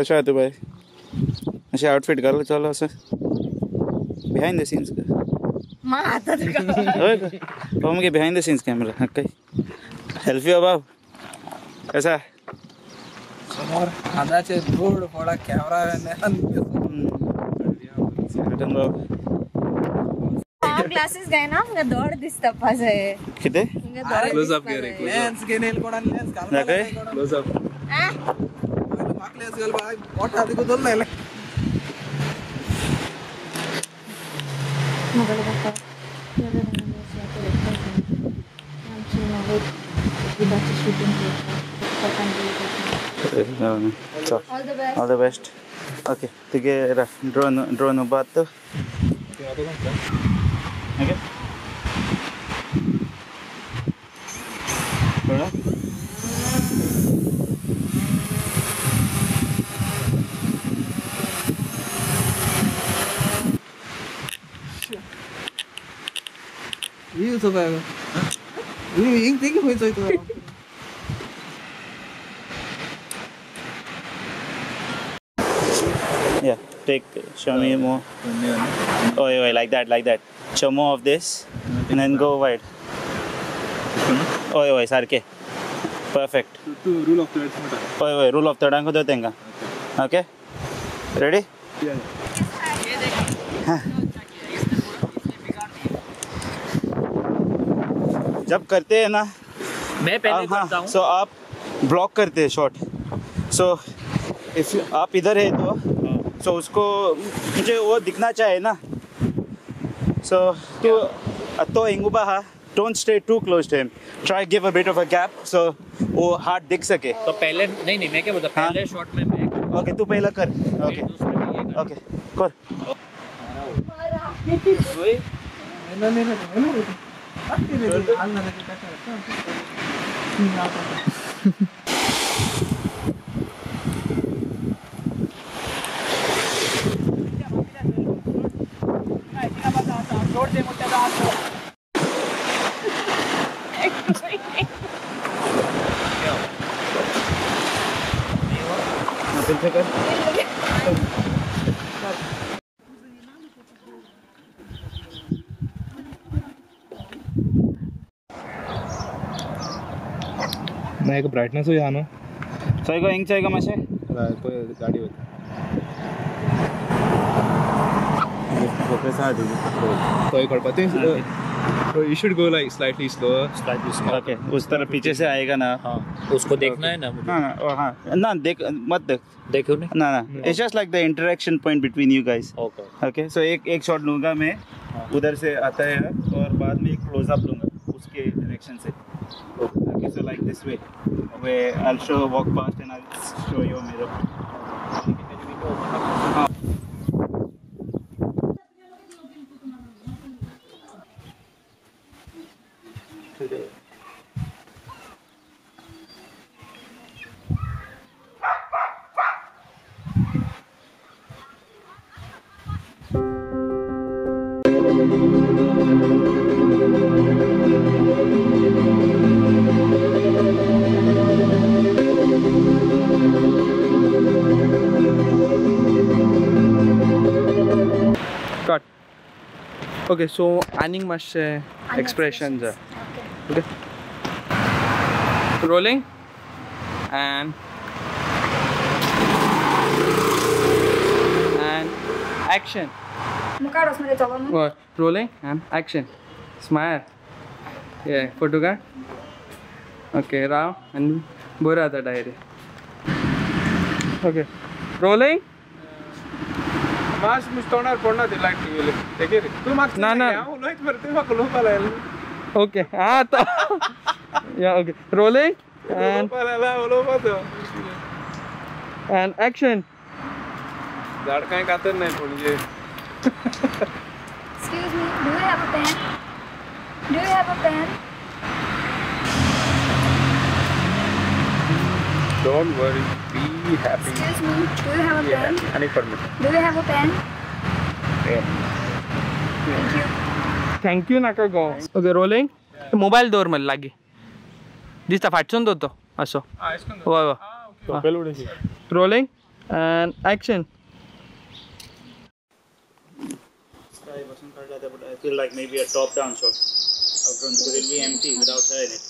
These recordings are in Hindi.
कशें आहा तूं बाय अशें आउटफीट घालून चलो असं बिहायंड द सीन्स का- होय का हो मगे बिहायंड द सीन्स कॅमेरा काही हेल्फी अबाव कसा समोर आदाचे धूळ थोडा कॅमेरा हा घाय ना दोड दिसता पाजे किती क्लोज अप पाजे. लेन्स नेल कोणा दाखय. Close up All the best. Okay, together, drone, drone, but okay. 서 가요. 우리 잉땡이 보여서 이거. Yeah, take, show me more. Oh, yeah, yeah, like that, like that. Show more of this and then go wide. Oh, yeah, yeah, sarke. Perfect. To rule of thirds. Oh, yeah, yeah, rule of third angle do tenga. Okay? Ready? Yeah. yeah. जब करते हैं ना मैं पहले आप- हाँ, करता हूँ। सो आप ब्लॉक करते हैं शॉट सो इफ़ आप इधर है तो सो उसको मुझे वो दिखना चाहिए ना। सो तो तो इंगुबा हा don't stay too close to him try give a bit of a gap so वो हार्ट दिख सके। तो पहले नहीं नहीं मैं क्या बोलता हाँ। पहले शॉट में मैं करूँ, ओके तू पहला कर। ओके फिर दूसरे में ये करूँ। ओके कर पीछे कर नाही एक ब्राईटनेस या ना सो इको हिंग चाहिए माशे गाडी होती कैसा तो एक कळपा ते you should go like slightly slower okay उस तरफ़ पीछे से आएगा ना। हाँ उसको देखना है ना मुझे। हाँ ना हाँ ना देख मत देख। देखो नहीं? ना ना it's just like the interaction point between you guys okay okay so एक एक शॉट लूँगा मैं उधर से आता है और बाद में एक क्लोज अप लूँगा उसके डायरेक्शन से। Okay, so like this way, where I'll show walk past and I'll show you a mirror. Today. Okay so आनी माशे एक्सप्रेशन जो okay rolling and and action rolling and action स्मायर ये फ़ोटो का ओके राव एंड बोरा था डायरी ओके रोलिंग मास मुस्तोणार पडणार ते लाईट टीव्हीला ते घे रे तू माग ना, ना. लोहित भरते मग लोपाला Okay. Ah, तो. yeah, okay. Rolling and लोपाला लोपातो and action. झाड काय कातर नाही म्हणजे Excuse me, do you have a pen? Do you have a pen? Don't worry be happy Excuse me, do you have a pen? आणि permit Do you have a pen? Thank you. दिसता फाटसून तो तो असो वय वय rolling and action Sky wasn't colored like that, but I feel like maybe a top-down shot of drone because it'll be empty without her in it.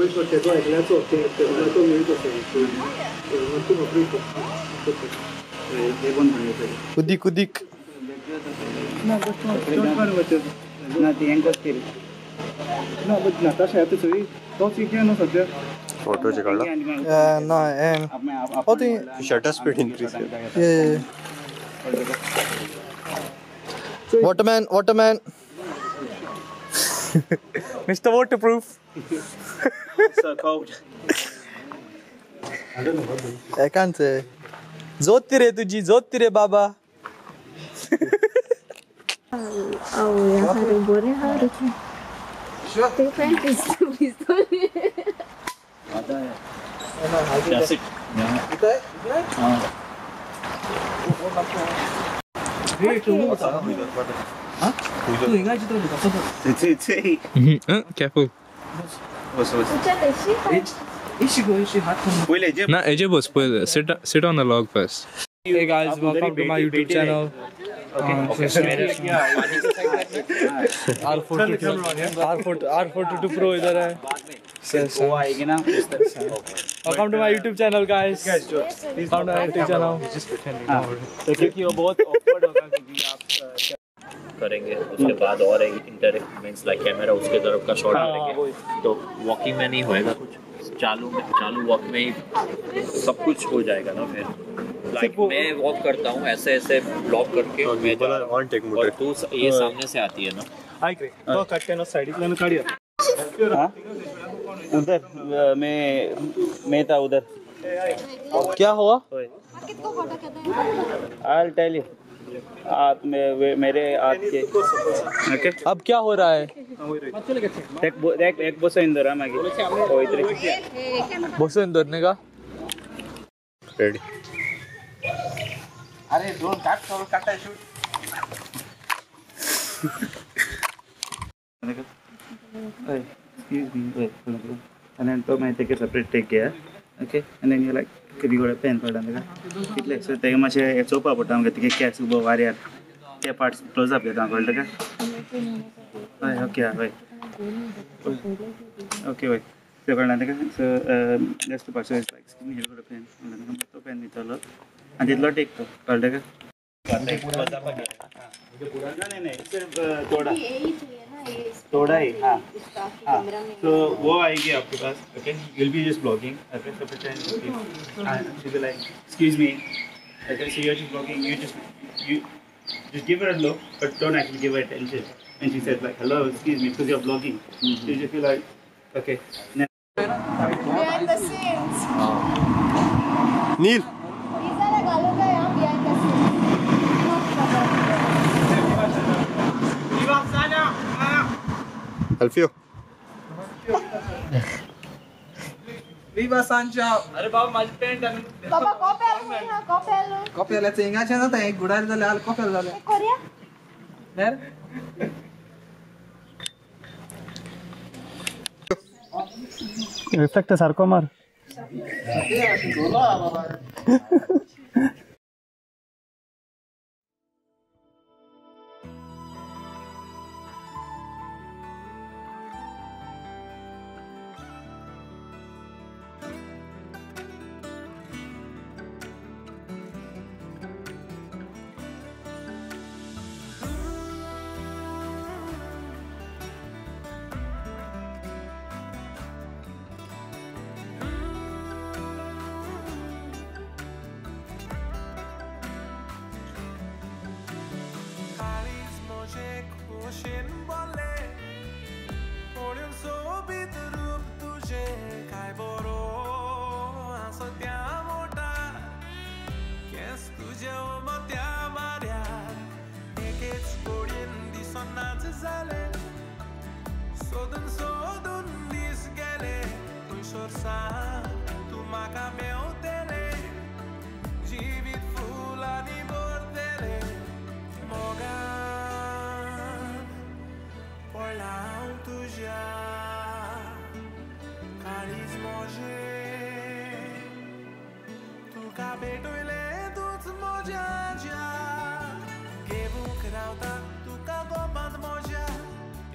Oh, there's quite a few drone shots. I have the download केला setup करून हे पण बनवते kudik kudik ना ती हेंकोच केली फोटोचे काढला uh, no and आपने आप आप how do you shutter speed increase waterman waterman Mr. Waterproof. so cold. Oh, oh, I don't know what I can't say. Zotire tuji, zotire baba. Au, eu arrei o bolo errado aqui. Tem frente isso, isso. Classic. Yeah. Okay. It's it's hey Uh, careful. what's what's wait Nah, AJ was spoil. Sit sit on the log first. Hey guys, welcome to my YouTube channel. R4 R4 R42 Pro इधर है. वो आएगी ना Welcome to my YouTube channel, guys. Welcome to my YouTube channel. तो क्योंकि वो बहुत awkward होगा क्योंकि करेंगे उसके बाद और इंटर मींस लाइक कैमरा उसके तरफ़ का शॉट डालेंगे। तो वॉकिंग में नहीं होएगा कुछ। चालू में चालू वॉक में ही सब कुछ हो जाएगा ना फिर। लाइक मैं वॉक करता हूँ ऐसे ऐसे ब्लॉक करके मैं जा रहा टेक और तू ये सामने से आती है ना। तो कट हाँ उधर मैं मैं था उधर। क्या हुआ? I'll tell you आप में वे- मेरे आपके ओके अब क्या हो रहा है? एक बो- एक एक बस इंदर मागे। ओ इधर बसो इंदोर ने का? रेडी अरे ड्रोन काट करो काटा shoot excuse me wait and then तो मैं take a separate take okay? And then you like कधी गोळा पेन पडला का तितले सो ते मातशें हें? चोवपा पडटा आमकां तिके कॅस उबो वाऱ्यार ते पार्ट्स क्लोज अप घेता कळटा का हय ओके हय ओके वय ते कळना तेका so just parts is like skin hair गोळा पेन तो पेन दितलो आनी तितलो टेक तो कळटा का अ, थोड़ा ही हाँ हाँ तो वो आएगी आपके पास okay will be just blogging okay so pretend okay हाँ she will like excuse me okay so you are just blogging you just you just give her a look but don't actually give her attention and she said like hello excuse me because you're vlogging so you just feel like okay Behind the scenes. Neel He's not a galuga, yeah, behind the scenes. Alfio Viva Sancho! Baba, kopel, na, kopel. कॉप्याला चेंगाचे ना? ते गुडार झाले आल कॉप्याला झाले. रिफ्लेक्ट सारखो मार। Hoșin bale Orin sobit rup tuje Cai boro Asotea mota Kes tuje o motea marea Ekeți corin disonanțe zale Sodun sodun disgale Ușor sare déjà Carisme manger Tu cabe doile tu moja ja Gebu krauta tu tá kago band moja.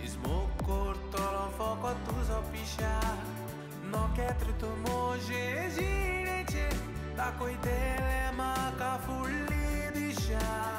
Izmokor toron foko tu zopisha No ketru tu moje jireche Takoi é maca fulli disha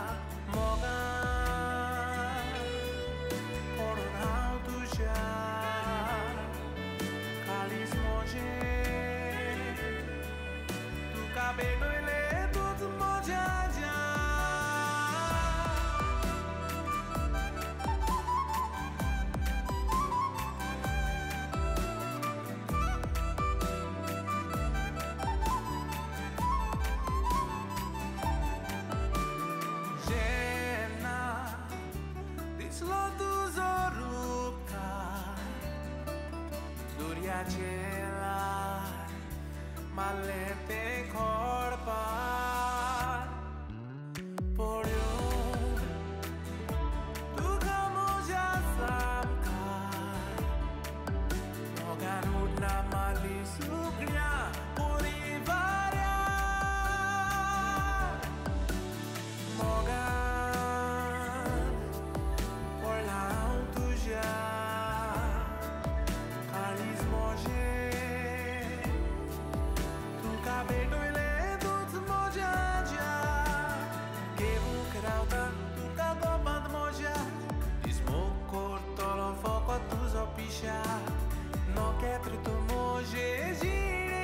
Não No che tru tu mo ge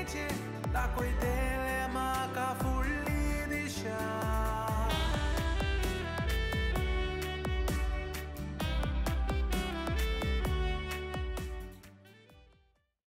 ce Da cu ma ca fulli di.